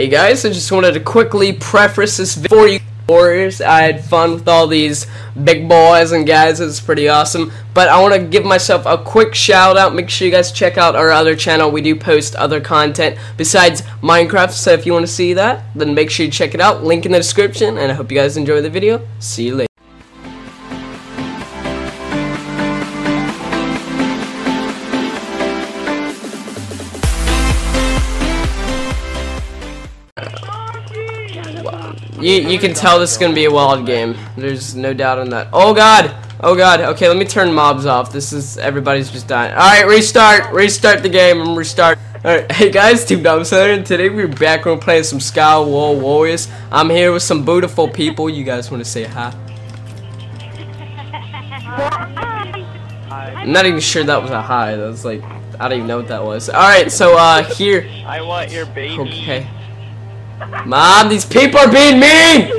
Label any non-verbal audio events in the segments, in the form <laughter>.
Hey guys, I just wanted to quickly preface this video for you Warriors. I had fun with all these big boys and guys. It's pretty awesome. But I want to give myself a quick shout out. Make sure you guys check out our other channel. We do post other content besides Minecraft. So if you want to see that, then make sure you check it out. Link in the description. And I hope you guys enjoy the video. See you later. You, you can tell this is going to be a wild game. There's no doubt on that. Oh god! Oh god. Okay, let me turn mobs off. This is, everybody's just dying. Alright, restart! Restart the game and restart. Alright, <laughs> hey guys, Team Dumbster, and today we're back on playing some Sky Wall Warriors. I'm here with some beautiful people. You guys want to say hi? I'm not even sure that was a hi. That was like, I don't even know what that was. Alright, so, uh, here. I want your baby. Okay. Mom, these people are being mean!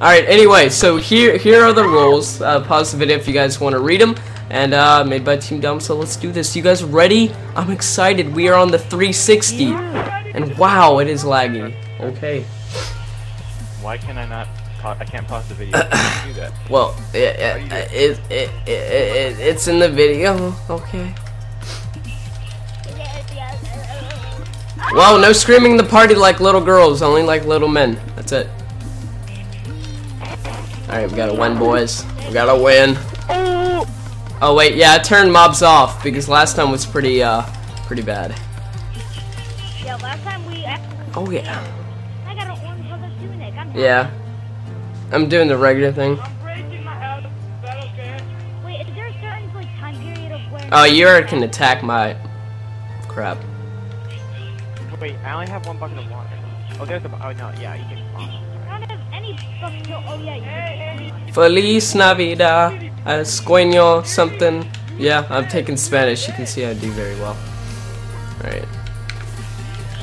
Alright, anyway, so here here are the rules. Uh, pause the video if you guys want to read them. And uh, made by Team Dumb, so let's do this. You guys ready? I'm excited. We are on the 360. And wow, it is laggy. Okay. Why can I not? I can't pause the video. <coughs> do that? Well, it, it, it, it, it, it, it's in the video. Okay. Whoa, no screaming the party like little girls, only like little men. That's it. Alright, we gotta win, boys. We gotta win. Oh, wait, yeah, I turned mobs off because last time was pretty, uh, pretty bad. Yeah, last time we Oh, yeah. I got an orange for the tunic. I'm Yeah. I'm doing the regular thing. Wait, is there a certain like time period of where? Oh, you can attack my... Crap. Wait, I only have one bucket of water. Oh, there's a. Oh no, yeah, you can. Oh, I don't have any bucket. Oh yeah. You can. Feliz Navidad. Uh, something. Yeah, I'm taking Spanish. You can see I do very well. Alright.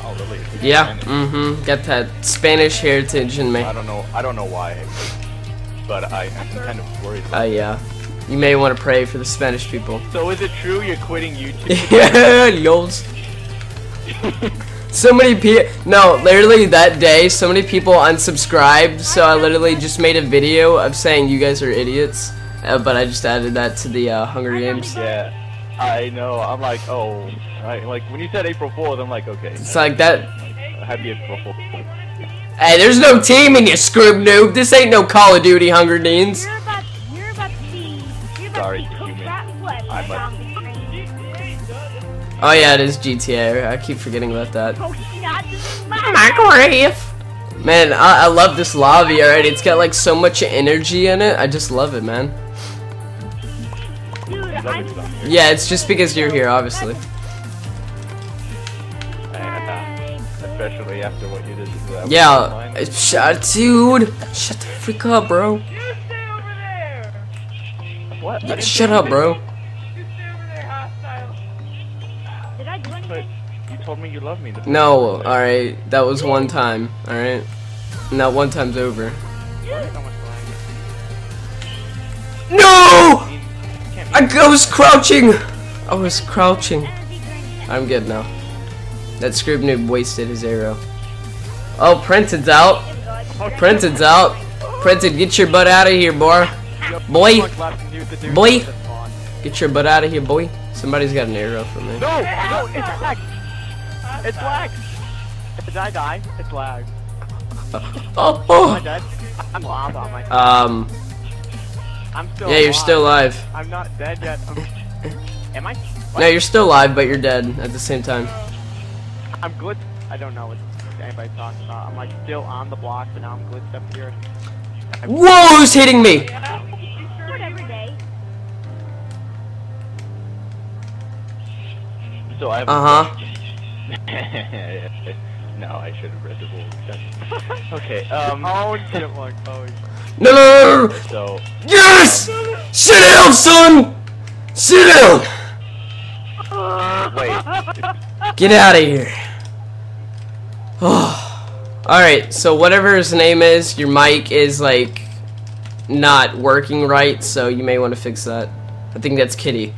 oh really? Yeah, mm-hmm. Got that Spanish heritage in me. I don't know. I don't know why, but I, I'm kind of worried. Uh, yeah. You may want to pray for the Spanish people. so is it true you're quitting YouTube? <laughs> yeah, <laughs> yols. <laughs> So many people, no, literally that day, so many people unsubscribed, so I literally just made a video of saying you guys are idiots, uh, but I just added that to the uh, Hunger Games. yeah, I know. I'm like, oh, I, like when you said April Fool's, I'm like, okay. It's like that, Happy April Fool's. hey, there's no team in you scrub noob, this ain't no Call of Duty Hunger Games. You're about. You're about to see. You're about Sorry, to see cooked human. I'm a- on the screen. Oh yeah, it is GTA, I keep forgetting about that. Oh, not just my. Microwave! Man, I, I love this lobby already, it's got like so much energy in it, I just love it, man. Dude, Love I'm. it down here. Yeah, it's just because you're here, obviously. <laughs> Especially after what you did to that. Yeah, line. shut, dude. Shut the freak up, bro. What? I Yeah, didn't shut up, bro. Told me you love me. No, alright. That was one time, alright? And that one time's over. Why is so much lag? No! I mean, you can't be- I, I was crouching! I was crouching. I'm good now. That scrub noob wasted his arrow. Oh, Printed's out. Printed's out. Printed, get your butt out of here, boy. Boy, Fuck left and use the dude Boy. get your butt out of here, boy. Somebody's got an arrow for me. No, no, it's lag. It's lag. Did I die? It's lag. <laughs> Oh, Am I oh. dead? I'm lava. Am I? Um, I'm still. yeah, you're alive. still alive. I'm not dead yet. I'm- Am I? What? No, you're still alive, but you're dead at the same time. I'm glitched. I don't know what anybody's talking about. I'm like still on the block, but now I'm glitched up here. Whoa, who's hitting me? Do it every day. So I have. Uh huh. <laughs> no, I should have read the rules. <laughs> okay. Um. Oh, chipmunk. Oh. No, no, no, no. So. Yes! Sit down, son! Sit down! Wait. Get out of here. Oh. <sighs> Alright, so whatever his name is, your mic is like not working right, so you may want to fix that. I think that's Kitty.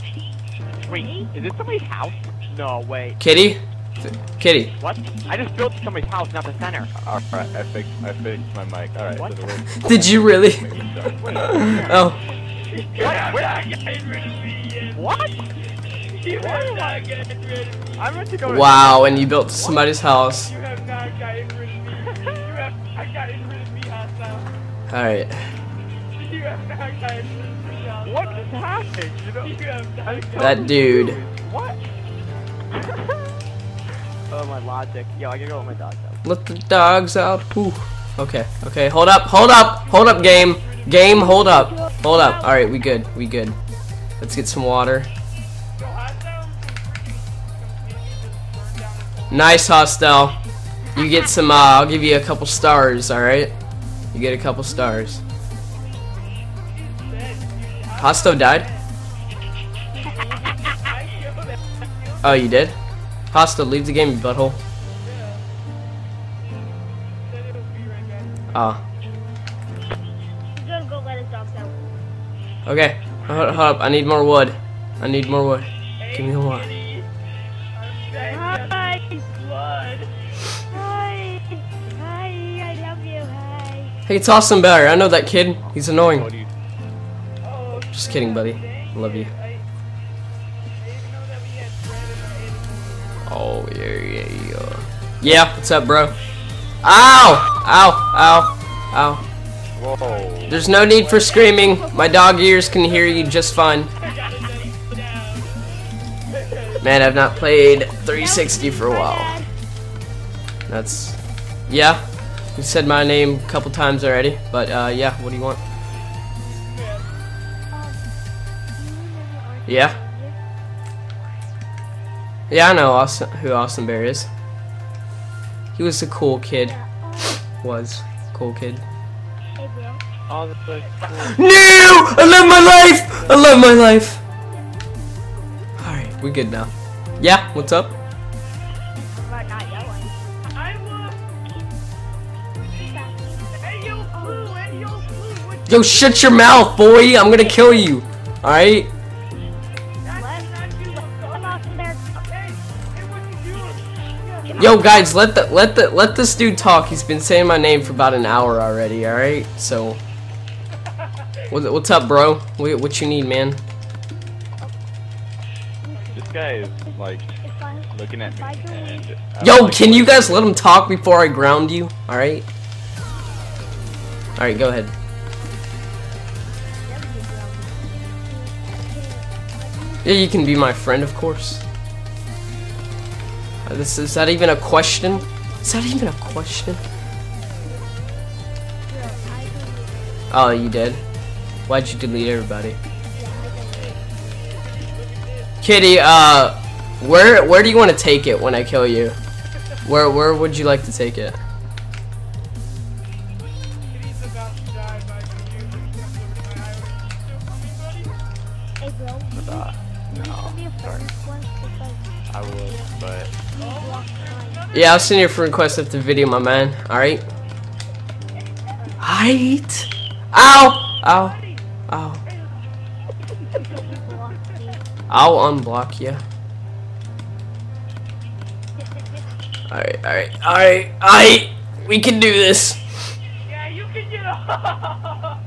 Wait. Is this somebody's house? No. Wait. Kitty? Kitty. What? I just built somebody's house, not the center. Alright, I fixed, I fixed my mic. Alright, What? so the Did you really? <laughs> Oh. What? What? I meant to go Wow, and you built somebody's house. You have not gotten rid of me. You have not gotten rid of me. Alright. You have not gotten rid of me. What just happened? You know, You have That dude. What? <laughs> oh, my logic. Yo, I gotta go with my dog's house. Let the dogs out. Whew. Okay, okay, hold up, hold up, hold up, game. Game, hold up. Hold up. Alright, we good, we good. Let's get some water. So hostile completely just burned down his whole Nice, Hostel. You get some, uh, I'll give you a couple stars, alright? You get a couple stars. bed. Hostile died? I killed him. Oh, you did? Hostile, leave the game, you butthole. Said it would be right back. Ah. Go let his dogs out. Okay, hold, hold up, I need more wood. I need more wood. Give me the wood. Kitty, I'm back Hi. Hi. Hi. I love you. Hi. Hey, it's Austin Bear. I know that kid. He's annoying. What do you Oh, Just kidding, buddy. Love you. Oh, yeah, yeah, yeah. Yeah, what's up, bro? Ow! Ow! Ow! Ow. Whoa. There's no need for screaming. My dog ears can hear you just fine. Man, I've not played 360 for a while. That's... Yeah. You said my name a couple times already, but uh, yeah, what do you want? Yeah? Yeah, I know Austin, who Austin Bear is. He was a cool kid. Was. Cool kid. Hey, bro. This is No! I love my life! I love my life! Alright, we good now. Yeah, what's up? But not yelling. I will. Hey, yo, Blue, hey, yo, Blue, what Yo, shut your mouth, boy! I'm gonna kill you. Alright? Yo, guys, let the let the let this dude talk. He's been saying my name for about an hour already. Alright, so. What, what's up, bro? What, what you need, man? This guy is like looking at me. And Yo, like- can you guys let him talk before I ground you? Alright? Alright, go ahead. Yeah, you can be my friend, of course. This is that even a question? Is that even a question? Oh, you did. Why'd you delete everybody? Kitty, uh, where where do you want to take it when I kill you? Where where would you like to take it? But you blocked mine? Yeah, I'll send you a friend request after the video, my man. All right. Height. Ow! Ow! Ow! I'll unblock you. Alright, alright, alright, alright! We can do this! Yeah, you can get off.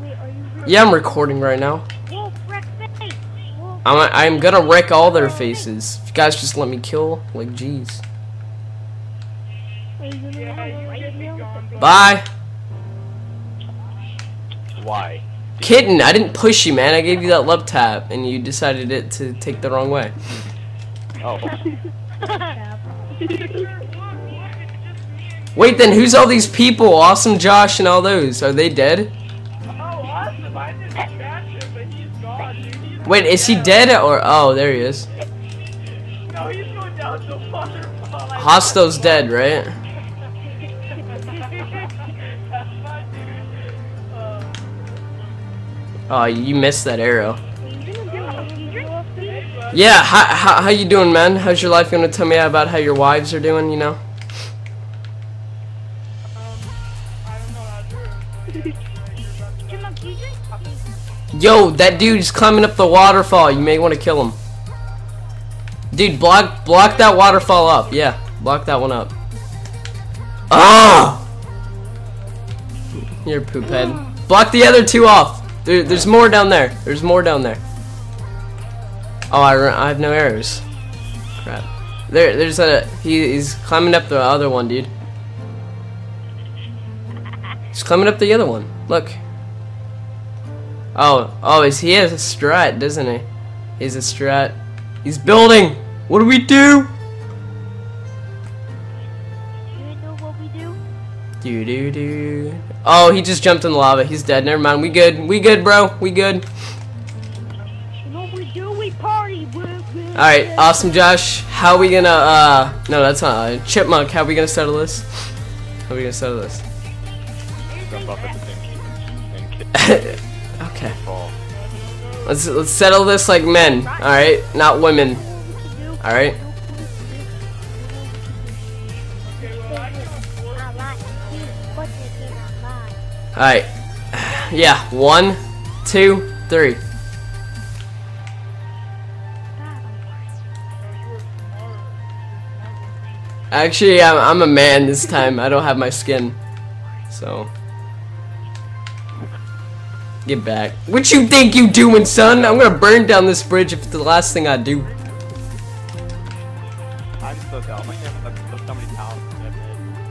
Wait, are you really? Yeah, I'm recording right now. Wolf, wreck face. Wolf. I'm, I'm gonna wreck all their faces. If you guys just let me kill, like, jeez. Are you gonna Yeah, have a you right get me now? gone, bro. Bye! why? Kitten, I didn't push you, man. I gave you that love tap, and you decided it to take the wrong way. <laughs> Oh, <laughs> Wait, then who's all these people? Awesome Josh and all those. Are they dead? Wait, is he dead or. Oh, there he is. No, he's going down the waterfall. Hosto's dead, right? <laughs> Oh, you missed that arrow. Yeah, how, how, how you doing, man? How's your life? You wanna tell me about how your wives are doing, you know? Um, Yo, that dude's climbing up the waterfall. You may want to kill him. Dude, block block that waterfall up. Yeah, block that one up. Ah! You're poop head. Block the other two off. There, there's more down there. There's more down there. Oh, I, run- I have no arrows. Crap. There, there's a. He, he's climbing up the other one, dude. He's climbing up the other one. Look. Oh, oh, is he has a strat, doesn't he? He's a strat. He's building. What do we do? You know what we do? Do do do. Oh, he just jumped in the lava. He's dead. Never mind. We good. We good, bro. We good. You know what we do? We party. Woo, woo, All right, awesome, Josh. How we gonna? Uh, no, that's not uh, Chipmunk. How we gonna settle this? How we gonna settle this? <laughs> okay. Let's let's settle this like men. All right, not women. All right. All right. <sighs> Yeah. One, two, three. Actually, I'm, I'm a man this time. I don't have my skin. So. Get back. What you think you doing, son? I'm gonna burn down this bridge if it's the last thing I do. I'm so can't look at somebody's house.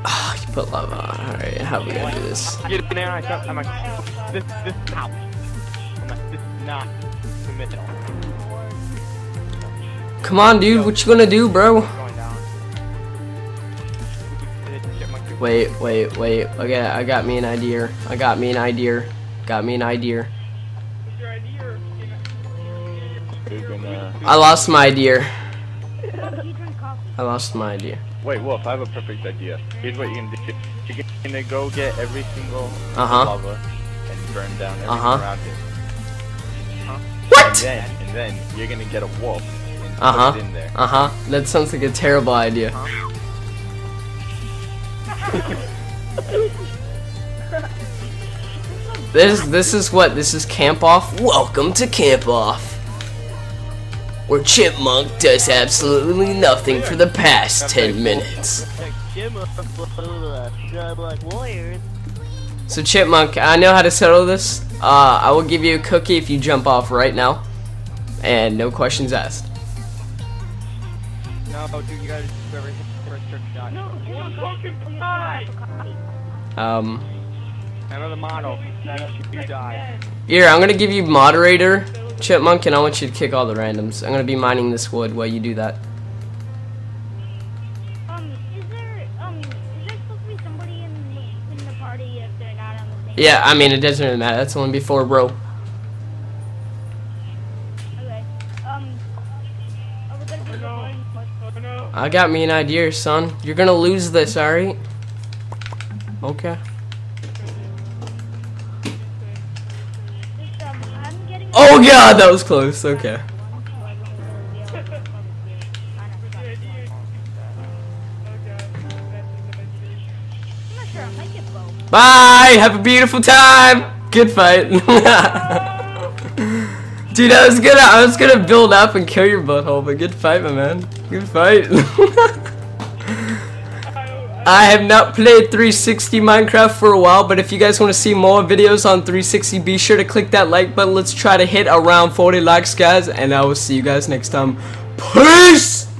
Ah, you put lava on. Alright, how we gonna do this? Get in there, I start, I'm like, this, this is house. I'm like, this is not the middle. Come on, dude. What you gonna do, bro? Going Wait, wait, wait. Okay, I got me an idea. I got me an idea. Got me an idea. What's your idea? or- We're gonna. I lost my idea. You drink coffee. I lost my idea. Wait, Wolf, I have a perfect idea. Here's what you're gonna do. You're gonna go get every single Uh-huh. lava and burn down everything Uh-huh. around it. And What? then, and then you're gonna get a wolf and Uh huh. put it in there. Uh huh. That sounds like a terrible idea. <laughs> <laughs> This this is what this is camp off. Welcome to camp off, where Chipmunk does absolutely nothing for the past ten minutes. So Chipmunk, I know how to settle this. Uh, I will give you a cookie if you jump off right now, and no questions asked. No, dude, you gotta do everything first trick shot. No, you One fucking pie. Um, Another model. That you die. here I'm gonna give you moderator, Chipmunk, and I want you to kick all the randoms. I'm gonna be mining this wood while you do that. Um, is there um is there supposed to be somebody in the, in the party if they're not on the same? Yeah, I mean it doesn't really matter. That's the one before, bro. Okay. Um. Are we gonna be No. recording? No. I got me an idea, son. You're gonna lose this, alright? Okay. Oh god, that was close. Okay. Bye. Have a beautiful time. Good fight. <laughs> Dude, I was gonna, I was gonna build up and kill your butthole, but good fight, my man. Good fight. <laughs> I have not played 360 Minecraft for a while, but if you guys want to see more videos on 360, be sure to click that like button. Let's try to hit around 40 likes, guys, and I will see you guys next time. Peace!